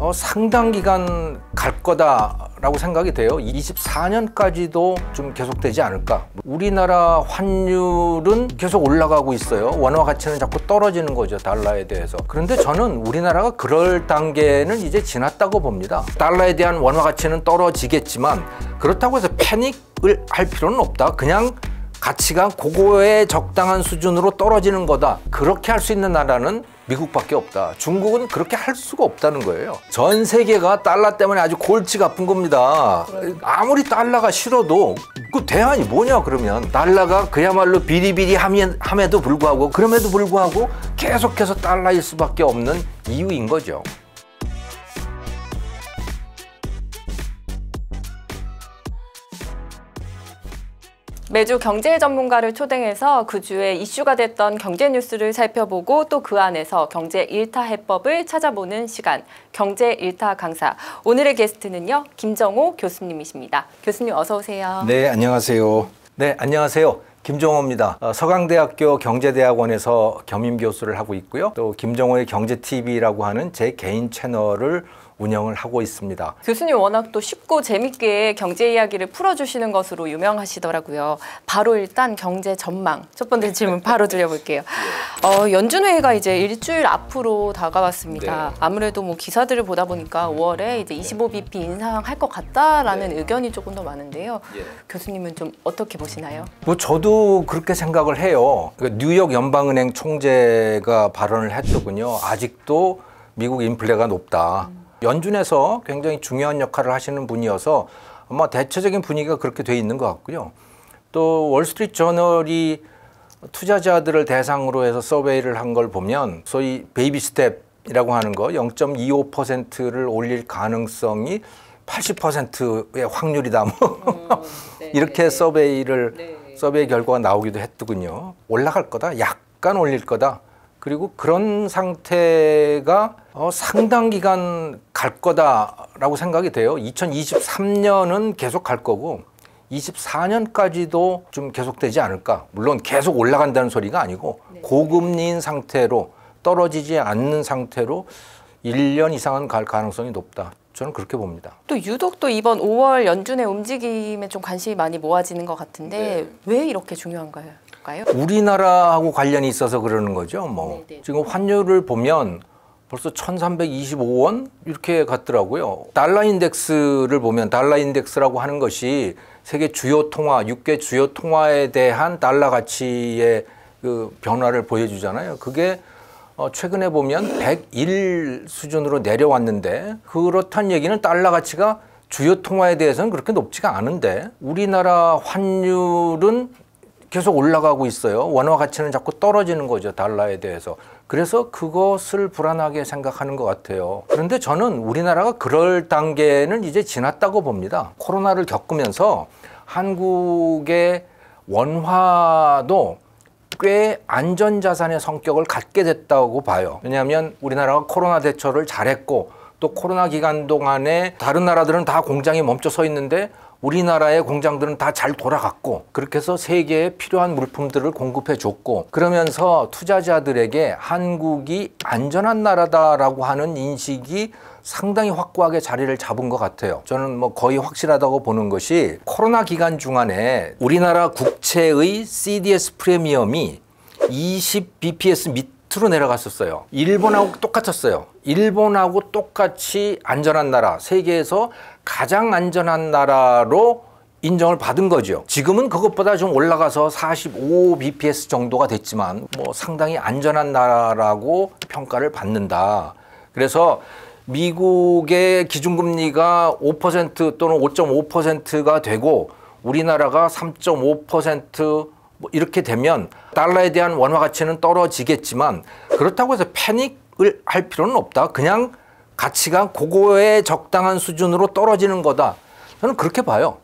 어, 상당 기간 갈 거다라고 생각이 돼요. 24년까지도 좀 계속되지 않을까. 우리나라 환율은 계속 올라가고 있어요. 원화 가치는 자꾸 떨어지는 거죠. 달러에 대해서. 그런데 저는 우리나라가 그럴 단계는 이제 지났다고 봅니다. 달러에 대한 원화 가치는 떨어지겠지만 그렇다고 해서 패닉을 할 필요는 없다. 그냥 가치가 그거에 적당한 수준으로 떨어지는 거다. 그렇게 할 수 있는 나라는 미국밖에 없다. 중국은 그렇게 할 수가 없다는 거예요. 전 세계가 달러 때문에 아주 골치가 아픈 겁니다. 아무리 달러가 싫어도 그 대안이 뭐냐 그러면 달러가 그야말로 비리비리함에도 불구하고 그럼에도 불구하고 계속해서 달러일 수밖에 없는 이유인 거죠. 매주 경제 전문가를 초대해서 그 주에 이슈가 됐던 경제 뉴스를 살펴보고 또 그 안에서 경제 일타 해법을 찾아보는 시간 경제 일타 강사 오늘의 게스트는요 김정호 교수님이십니다. 교수님 어서 오세요. 네 안녕하세요. 네 안녕하세요. 김종호입니다. 어, 서강대학교 경제대학원에서 겸임 교수를 하고 있고요. 또 김종호의 경제TV라고 하는 제 개인 채널을 운영을 하고 있습니다. 교수님 워낙 또 쉽고 재밌게 경제 이야기를 풀어주시는 것으로 유명하시더라고요. 바로 일단 경제 전망 첫 번째 질문 바로 드려볼게요. 어, 연준회의가 이제 일주일 앞으로 다가왔습니다. 네. 아무래도 뭐 기사들을 보다 보니까 5월에 이제 25bp 인상할 것 같다라는 네. 의견이 조금 더 많은데요. 예. 교수님은 좀 어떻게 보시나요? 뭐 저도 그렇게 생각을 해요. 그 뉴욕 연방은행 총재가 발언을 했더군요. 아직도 미국 인플레가 높다. 연준에서 굉장히 중요한 역할을 하시는 분이어서 아마 대체적인 분위기가 그렇게 돼 있는 것 같고요. 또 월스트리트 저널이 투자자들을 대상으로 해서 survey를 한 걸 보면 소위 baby step이라고 하는 거 0.25%를 올릴 가능성이 80%의 확률이다. 뭐 이렇게 survey를 survey 결과가 나오기도 했더군요. 올라갈 거다. 약간 올릴 거다. 그리고 그런 상태가 어, 상당 기간 갈 거다라고 생각이 돼요. 2023년은 계속 갈 거고 24년까지도 좀 계속되지 않을까. 물론 계속 올라간다는 소리가 아니고 고금리인 상태로 떨어지지 않는 상태로 1년 이상은 갈 가능성이 높다. 저는 그렇게 봅니다. 또 유독 또 이번 5월 연준의 움직임에 좀 관심이 많이 모아지는 것 같은데 네. 왜 이렇게 중요한가요? 우리나라하고 관련이 있어서 그러는 거죠. 뭐 네, 네. 지금 환율을 보면 벌써 1,325원 이렇게 갔더라고요. 달러 인덱스를 보면 달러 인덱스라고 하는 것이 세계 주요 통화, 6개 주요 통화에 대한 달러 가치의 그 변화를 보여주잖아요. 그게 어, 최근에 보면 101 수준으로 내려왔는데 그렇단 얘기는 달러 가치가 주요 통화에 대해서는 그렇게 높지가 않은데 우리나라 환율은 계속 올라가고 있어요. 원화 가치는 자꾸 떨어지는 거죠. 달러에 대해서. 그래서 그것을 불안하게 생각하는 것 같아요. 그런데 저는 우리나라가 그럴 단계는 이제 지났다고 봅니다. 코로나를 겪으면서 한국의 원화도 꽤 안전자산의 성격을 갖게 됐다고 봐요. 왜냐하면 우리나라가 코로나 대처를 잘했고 또 코로나 기간 동안에 다른 나라들은 다 공장이 멈춰 서 있는데 우리나라의 공장들은 다 잘 돌아갔고 그렇게 해서 세계에 필요한 물품들을 공급해 줬고 그러면서 투자자들에게 한국이 안전한 나라다라고 하는 인식이 상당히 확고하게 자리를 잡은 것 같아요. 저는 뭐 거의 확실하다고 보는 것이 코로나 기간 중간에 우리나라 국채의 CDS 프리미엄이 20 BPS 밑으로 내려갔었어요. 일본하고 똑같았어요. 일본하고 똑같이 안전한 나라, 세계에서 가장 안전한 나라로 인정을 받은 거죠. 지금은 그것보다 좀 올라가서 45 BPS 정도가 됐지만 뭐 상당히 안전한 나라라고 평가를 받는다. 그래서 미국의 기준금리가 5% 또는 5.5%가 되고 우리나라가 3.5%뭐 이렇게 되면 달러에 대한 원화 가치는 떨어지겠지만 그렇다고 해서 패닉을 할 필요는 없다. 그냥 가치가 그거에 적당한 수준으로 떨어지는 거다. 저는 그렇게 봐요.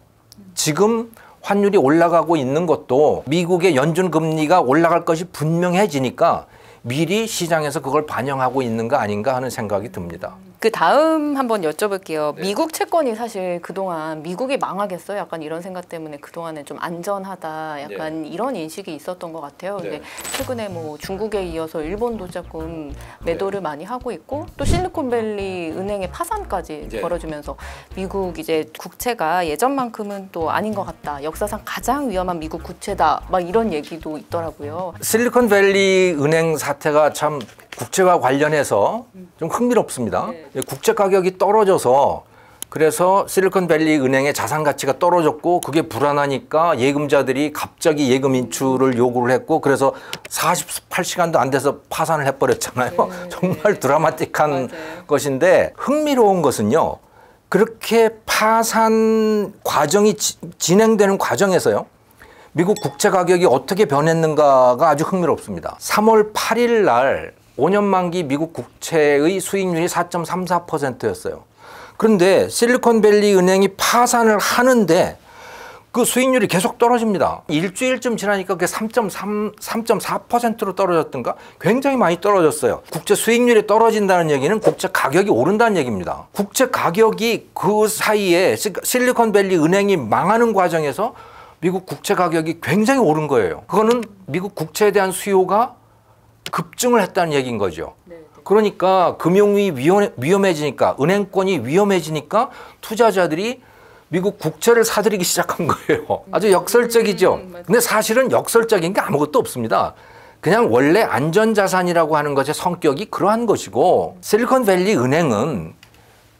지금 환율이 올라가고 있는 것도 미국의 연준 금리가 올라갈 것이 분명해지니까 미리 시장에서 그걸 반영하고 있는 거 아닌가 하는 생각이 듭니다. 그그 다음 한번 여쭤볼게요. 네. 미국 채권이 사실 그동안 미국이 망하겠어요? 약간 이런 생각 때문에 그동안은 좀 안전하다. 약간 이런 인식이 있었던 것 같아요. 근데 네. 최근에 뭐 중국에 이어서 일본도 조금 네. 매도를 많이 하고 있고 또 실리콘밸리 은행의 파산까지 네. 벌어지면서 미국 이제 국채가 예전만큼은 또 아닌 것 같다. 역사상 가장 위험한 미국 국채다. 막 이런 얘기도 있더라고요. 실리콘밸리 은행 사태가 참 국채와 관련해서 좀 흥미롭습니다. 네. 국채 가격이 떨어져서 그래서 실리콘밸리 은행의 자산 가치가 떨어졌고 그게 불안하니까 예금자들이 갑자기 예금 인출을 요구를 했고 그래서 48시간도 안 돼서 파산을 해버렸잖아요. 정말 드라마틱한 맞아요. 것인데 흥미로운 것은요. 그렇게 파산 과정이 지- 진행되는 과정에서요. 미국 국채 가격이 어떻게 변했는가가 아주 흥미롭습니다. 3월 8일 날 5년 만기 미국 국채의 수익률이 4.34%였어요. 그런데 실리콘밸리 은행이 파산을 하는데 그 수익률이 계속 떨어집니다. 일주일쯤 지나니까 그게 3.3, 3.4%로 떨어졌던가? 굉장히 많이 떨어졌어요. 국채 수익률이 떨어진다는 얘기는 국채 가격이 오른다는 얘기입니다. 국채 가격이 그 사이에 시- 실리콘밸리 은행이 망하는 과정에서 미국 국채 가격이 굉장히 오른 거예요. 그거는 미국 국채에 대한 수요가 급증을 했다는 얘기인 거죠. 그러니까 금융이 위험, 위험해지니까 은행권이 위험해지니까 투자자들이 미국 국채를 사들이기 시작한 거예요. 아주 역설적이죠. 근데 사실은 역설적인 게 아무것도 없습니다. 그냥 원래 안전자산이라고 하는 것의 성격이 그러한 것이고 실리콘밸리 은행은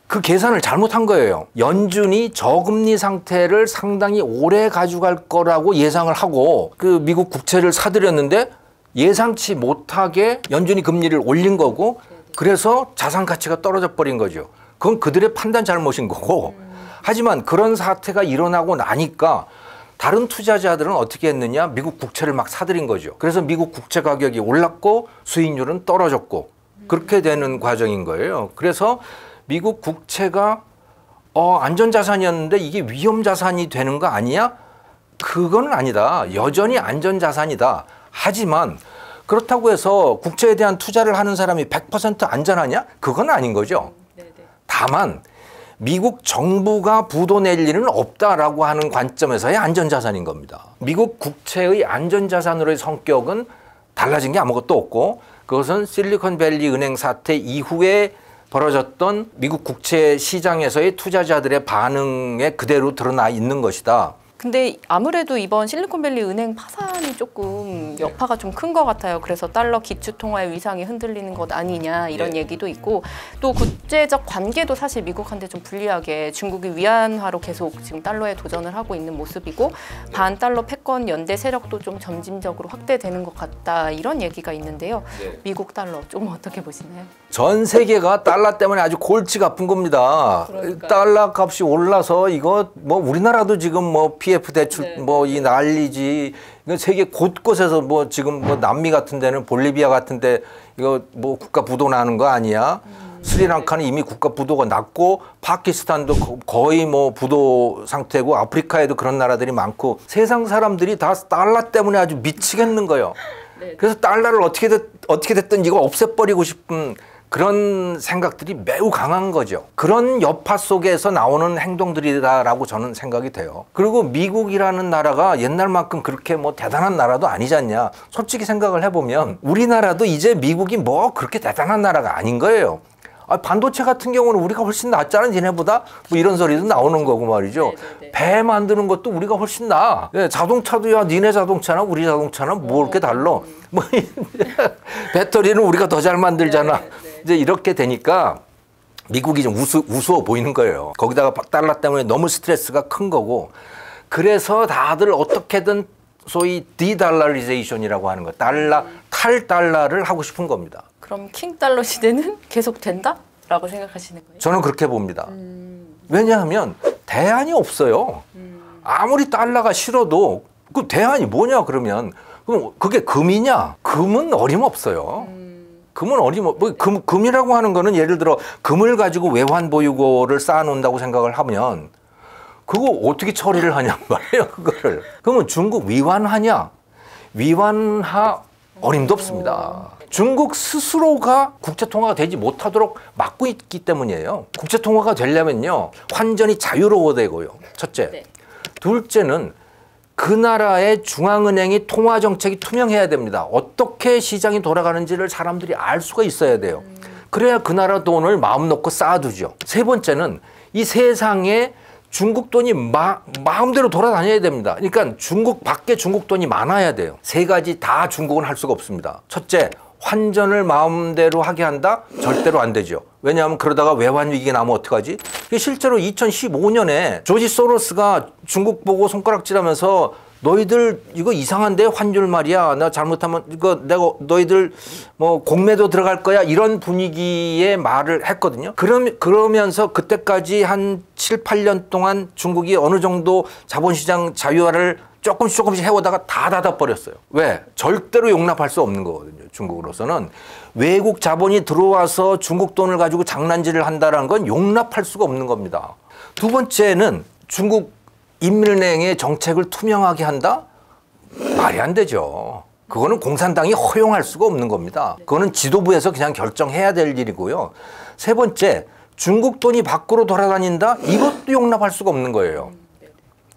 그 계산을 잘못한 거예요. 연준이 저금리 상태를 상당히 오래 가져갈 거라고 예상을 하고 그 미국 국채를 사들였는데 예상치 못하게 연준이 금리를 올린 거고 그래서 자산 가치가 떨어져 버린 거죠. 그건 그들의 판단 잘못인 거고. 하지만 그런 사태가 일어나고 나니까 다른 투자자들은 어떻게 했느냐? 미국 국채를 막 사들인 거죠. 그래서 미국 국채 가격이 올랐고 수익률은 떨어졌고 그렇게 되는 과정인 거예요. 그래서 미국 국채가 어, 안전자산이었는데 이게 위험자산이 되는 거 아니야? 그건 아니다. 여전히 안전자산이다. 하지만 그렇다고 해서 국채에 대한 투자를 하는 사람이 100% 안전하냐? 그건 아닌 거죠. 다만 미국 정부가 부도 낼 일은 없다라고 하는 관점에서의 안전자산인 겁니다. 미국 국채의 안전자산으로의 성격은 달라진 게 아무것도 없고 그것은 실리콘밸리 은행 사태 이후에 벌어졌던 미국 국채 시장에서의 투자자들의 반응에 그대로 드러나 있는 것이다. 근데 아무래도 이번 실리콘밸리 은행 파산이 조금 여파가 좀 큰 것 같아요. 그래서 달러 기축 통화의 위상이 흔들리는 것 아니냐 이런 예. 얘기도 있고 또 국제적 관계도 사실 미국한테 좀 불리하게 중국이 위안화로 계속 지금 달러에 도전을 하고 있는 모습이고 반 달러 패권 연대 세력도 좀 점진적으로 확대되는 것 같다 이런 얘기가 있는데요. 네. 미국 달러 좀 어떻게 보시나요? 전 세계가 달러 때문에 아주 골치가 아픈 겁니다. 그러니까요. 달러 값이 올라서 이거 뭐 우리나라도 지금 뭐 PF 대출 네. 뭐이 난리지. 이거 세계 곳곳에서 뭐 지금 뭐 남미 같은 데는 볼리비아 같은 데 이거 뭐 국가 부도 나는 거 아니야? 스리랑카는 이미 국가 부도가 났고 파키스탄도 거- 거의 뭐 부도 상태고 아프리카에도 그런 나라들이 많고 세상 사람들이 다 달러 때문에 아주 미치겠는 거예요. 그래서 달러를 어떻게 됐, 어떻게 됐든 이거 없애버리고 싶은 그런 생각들이 매우 강한 거죠. 그런 여파 속에서 나오는 행동들이다라고 저는 생각이 돼요. 그리고 미국이라는 나라가 옛날만큼 그렇게 뭐 대단한 나라도 아니지 않냐. 솔직히 생각을 해보면 우리나라도 이제 미국이 뭐 그렇게 대단한 나라가 아닌 거예요. 아, 반도체 같은 경우는 우리가 훨씬 낫잖아, 니네보다. 뭐 이런 소리도 나오는 거고 말이죠. 네, 네. 배 만드는 것도 우리가 훨씬 나아. 예, 자동차도 야, 니네 자동차나 우리 자동차나 뭐 이렇게 달라. 뭐, 배터리는 우리가 더 잘 만들잖아. 네, 네. 이제 이렇게 되니까 미국이 좀 우스, 우스워 보이는 거예요. 거기다가 달러 때문에 너무 스트레스가 큰 거고. 그래서 다들 어떻게든 소위 de-dollarization이라고 하는 거. 달러, 탈달러를 하고 싶은 겁니다. 그럼 킹 달러 시대는 계속 된다 라고 생각하시는 거예요? 저는 그렇게 봅니다. 음. 왜냐하면 대안이 없어요. 아무리 달러가 싫어도 그 대안이 뭐냐 그러면 그럼 그게 금이냐? 금은 어림없어요. 금은 어림없. 뭐 금, 금이라고 하는 거는 예를 들어 금을 가지고 외환 보유고를 쌓아놓는다고 생각을 하면 그거 어떻게 처리를 하냔 말이에요. 그거를. 그러면 중국 위환하냐? 위환하 어림도 없습니다. 중국 스스로가 국제 통화가 되지 못하도록 막고 있기 때문이에요. 국제 통화가 되려면요. 환전이 자유로워야 되고요. 첫째. 네. 둘째는 그 나라의 중앙은행이 통화 정책이 투명해야 됩니다. 어떻게 시장이 돌아가는지를 사람들이 알 수가 있어야 돼요. 그래야 그 나라 돈을 마음 놓고 쌓아두죠. 세 번째는 이 세상에 중국 돈이 마, 마음대로 돌아다녀야 됩니다. 그러니까 중국 밖에 중국 돈이 많아야 돼요. 세 가지 다 중국은 할 수가 없습니다. 첫째, 환전을 마음대로 하게 한다? 절대로 안 되죠. 왜냐하면 그러다가 외환 위기 나면 어떡하지? 실제로 2015년에 조지 소로스가 중국 보고 손가락질하면서 너희들 이거 이상한데 환율 말이야. 나 잘못하면 이거 내가 너희들 뭐 공매도 들어갈 거야. 이런 분위기의 말을 했거든요. 그럼 그러면서 그때까지 한 7, 8년 동안 중국이 어느 정도 자본시장 자유화를 조금씩 조금씩 해오다가 다 닫아버렸어요. 왜? 절대로 용납할 수 없는 거거든요. 중국으로서는 외국 자본이 들어와서 중국 돈을 가지고 장난질을 한다는 건 용납할 수가 없는 겁니다. 두 번째는 중국 인민은행의 정책을 투명하게 한다? 말이 안 되죠. 그거는 공산당이 허용할 수가 없는 겁니다. 그거는 지도부에서 그냥 결정해야 될 일이고요. 세 번째, 중국 돈이 밖으로 돌아다닌다? 이것도 용납할 수가 없는 거예요.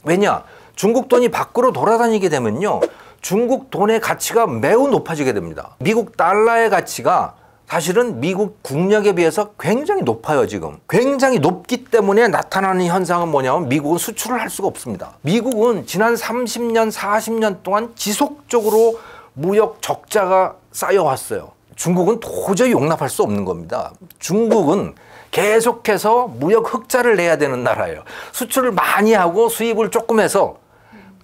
왜냐? 중국 돈이 밖으로 돌아다니게 되면요. 중국 돈의 가치가 매우 높아지게 됩니다. 미국 달러의 가치가 사실은 미국 국력에 비해서 굉장히 높아요, 지금. 굉장히 높기 때문에 나타나는 현상은 뭐냐면 미국은 수출을 할 수가 없습니다. 미국은 지난 30년, 40년 동안 지속적으로 무역 적자가 쌓여왔어요. 중국은 도저히 용납할 수 없는 겁니다. 중국은 계속해서 무역 흑자를 내야 되는 나라예요. 수출을 많이 하고 수입을 조금 해서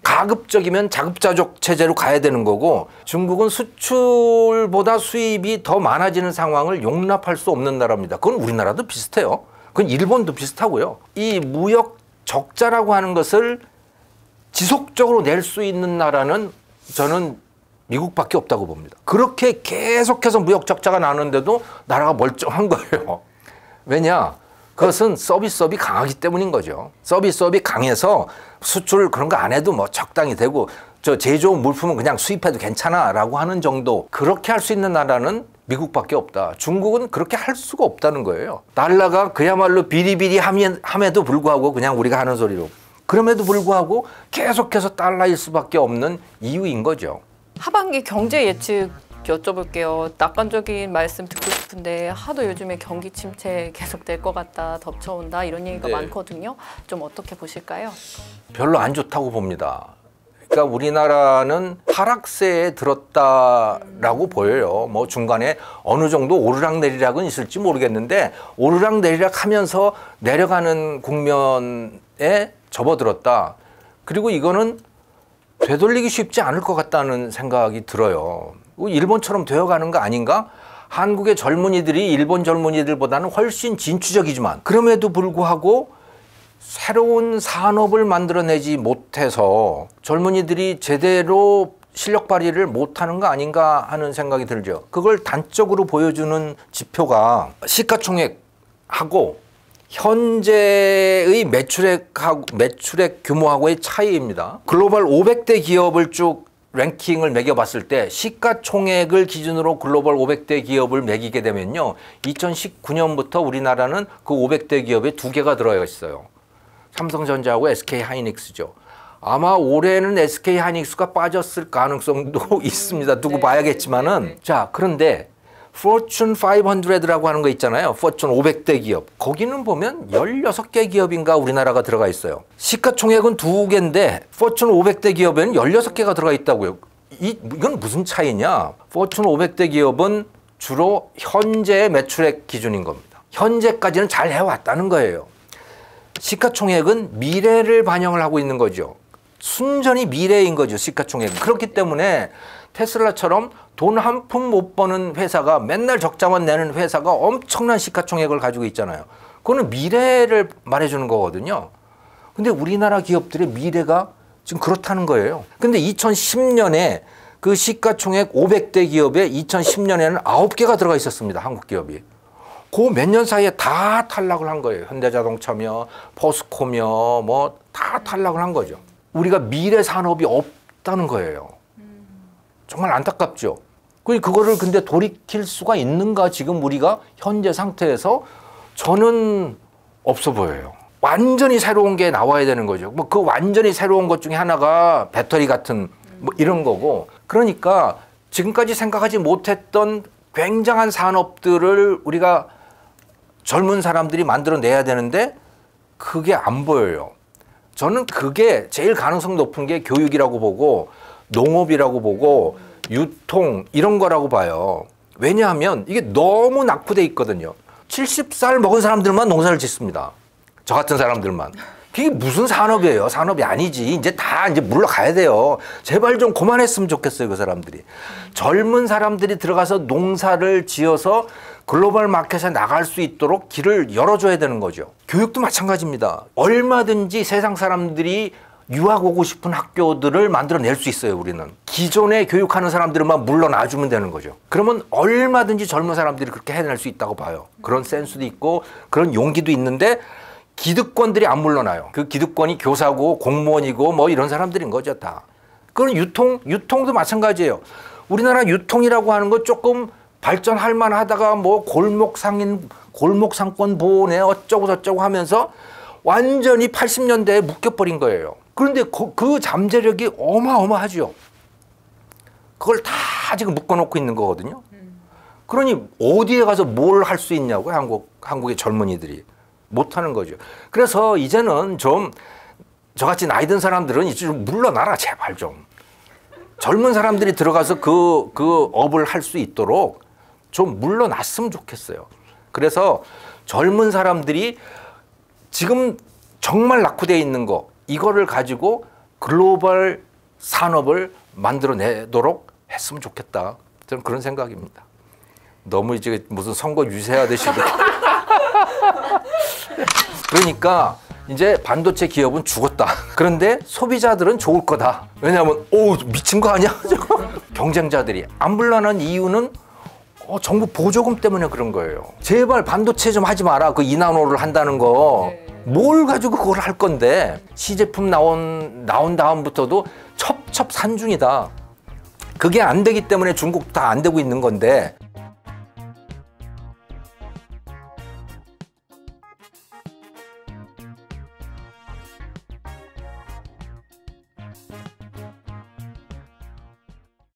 가급적이면 자급자족 체제로 가야 되는 거고 중국은 수출보다 수입이 더 많아지는 상황을 용납할 수 없는 나라입니다. 그건 우리나라도 비슷해요. 그건 일본도 비슷하고요. 이 무역 적자라고 하는 것을 지속적으로 낼 수 있는 나라는 저는 미국밖에 없다고 봅니다. 그렇게 계속해서 무역 적자가 나는데도 나라가 멀쩡한 거예요. 왜냐? 그것은 서비스업이 강하기 때문인 거죠. 서비스업이 강해서 수출 그런 거 안 해도 뭐 적당히 되고 저 제조업 물품은 그냥 수입해도 괜찮아라고 하는 정도 그렇게 할 수 있는 나라는 미국밖에 없다. 중국은 그렇게 할 수가 없다는 거예요. 달러가 그야말로 비리비리 함에도 불구하고 그냥 우리가 하는 소리로 그럼에도 불구하고 계속해서 달러일 수밖에 없는 이유인 거죠. 하반기 경제 예측 여쭤볼게요. 낙관적인 말씀 듣고 싶은데 하도 요즘에 경기 침체 계속될 것 같다, 덮쳐온다 이런 얘기가 네. 많거든요. 좀 어떻게 보실까요? 별로 안 좋다고 봅니다. 그러니까 우리나라는 하락세에 들었다라고 보여요. 뭐 중간에 어느 정도 오르락내리락은 있을지 모르겠는데 오르락내리락 하면서 내려가는 국면에 접어들었다. 그리고 이거는 되돌리기 쉽지 않을 것 같다는 생각이 들어요. 일본처럼 되어가는 거 아닌가? 한국의 젊은이들이 일본 젊은이들보다는 훨씬 진취적이지만 그럼에도 불구하고 새로운 산업을 만들어내지 못해서 젊은이들이 제대로 실력 발휘를 못하는 거 아닌가 하는 생각이 들죠. 그걸 단적으로 보여주는 지표가 시가총액하고 현재의 매출액하고 매출액 규모하고의 차이입니다. 글로벌 500대 기업을 쭉 랭킹을 매겨봤을 때 시가총액을 기준으로 글로벌 500대 기업을 매기게 되면요. 2019년부터 우리나라는 그 500대 기업에 두 개가 들어가 있어요. 삼성전자하고 SK 하이닉스죠. 아마 올해는 SK 하이닉스가 빠졌을 가능성도 있습니다. 두고 네. 봐야겠지만은 네, 네. 자 그런데 Fortune 500라고 하는 거 있잖아요. Fortune 500대 기업. 거기는 보면 16개 기업인가 우리나라가 들어가 있어요. 시가총액은 두 개인데 Fortune 500대 기업에는 16개가 들어가 있다고요. 이, 이건 무슨 차이냐? Fortune 500대 기업은 주로 현재 매출액 기준인 겁니다. 현재까지는 잘 해왔다는 거예요. 시가총액은 미래를 반영을 하고 있는 거죠. 순전히 미래인 거죠. 시가총액. 그렇기 때문에 테슬라처럼 돈 한 푼 못 버는 회사가 맨날 적자만 내는 회사가 엄청난 시가총액을 가지고 있잖아요. 그거는 미래를 말해주는 거거든요. 근데 우리나라 기업들의 미래가 지금 그렇다는 거예요. 근데 2010년에 그 시가총액 500대 기업에 2010년에는 9개가 들어가 있었습니다. 한국 기업이. 그 몇 년 사이에 다 탈락을 한 거예요. 현대자동차며 포스코며 뭐 다 탈락을 한 거죠. 우리가 미래 산업이 없다는 거예요. 정말 안타깝죠. 그 그거를 근데 돌이킬 수가 있는가 지금 우리가 현재 상태에서 저는 없어 보여요. 완전히 새로운 게 나와야 되는 거죠. 뭐 그 완전히 새로운 것 중에 하나가 배터리 같은 뭐 이런 거고. 그러니까 지금까지 생각하지 못했던 굉장한 산업들을 우리가 젊은 사람들이 만들어내야 되는데 그게 안 보여요. 저는 그게 제일 가능성 높은 게 교육이라고 보고 농업이라고 보고 유통 이런 거라고 봐요. 왜냐하면 이게 너무 낙후돼 있거든요. 70살 먹은 사람들만 농사를 짓습니다. 저 같은 사람들만. 그게 무슨 산업이에요? 산업이 아니지. 이제 다 이제 물러가야 돼요. 제발 좀 그만했으면 좋겠어요, 그 사람들이. 젊은 사람들이 들어가서 농사를 지어서 글로벌 마켓에 나갈 수 있도록 길을 열어줘야 되는 거죠. 교육도 마찬가지입니다. 얼마든지 세상 사람들이 유학 오고 싶은 학교들을 만들어낼 수 있어요, 우리는. 기존에 교육하는 사람들만 물러나주면 되는 거죠. 그러면 얼마든지 젊은 사람들이 그렇게 해낼 수 있다고 봐요. 그런 센스도 있고 그런 용기도 있는데 기득권들이 안 물러나요. 그 기득권이 교사고 공무원이고 뭐 이런 사람들인 거죠, 다. 그건 유통, 유통도 마찬가지예요. 우리나라 유통이라고 하는 거 조금 발전할 만하다가 뭐 골목 상인, 골목 상권 보호네 어쩌고 저쩌고 하면서 완전히 80년대에 묶여버린 거예요. 그런데 그, 그 잠재력이 어마어마하죠. 그걸 다 지금 묶어놓고 있는 거거든요. 그러니 어디에 가서 뭘 할 수 있냐고요, 한국, 한국의 젊은이들이. 못하는 거죠. 그래서 이제는 좀 저같이 나이 든 사람들은 이제 좀 물러나라, 제발 좀. 젊은 사람들이 들어가서 그, 그 업을 할 수 있도록 좀 물러났으면 좋겠어요. 그래서 젊은 사람들이 지금 정말 낙후되어 있는 거, 이거를 가지고 글로벌 산업을 만들어내도록 했으면 좋겠다. 저는 그런 생각입니다. 너무 이제 무슨 선거 유세하듯이. 그러니까 이제 반도체 기업은 죽었다. 그런데 소비자들은 좋을 거다. 왜냐하면 오 미친 거 아니야? 경쟁자들이 안 물러난 이유는 어, 정부 보조금 때문에 그런 거예요. 제발 반도체 좀 하지 마라. 그 이나노를 한다는 거. 뭘 가지고 그걸 할 건데 시제품 나온 나온 다음부터도 첩첩산중이다. 그게 안 되기 때문에 중국 다안 되고 있는 건데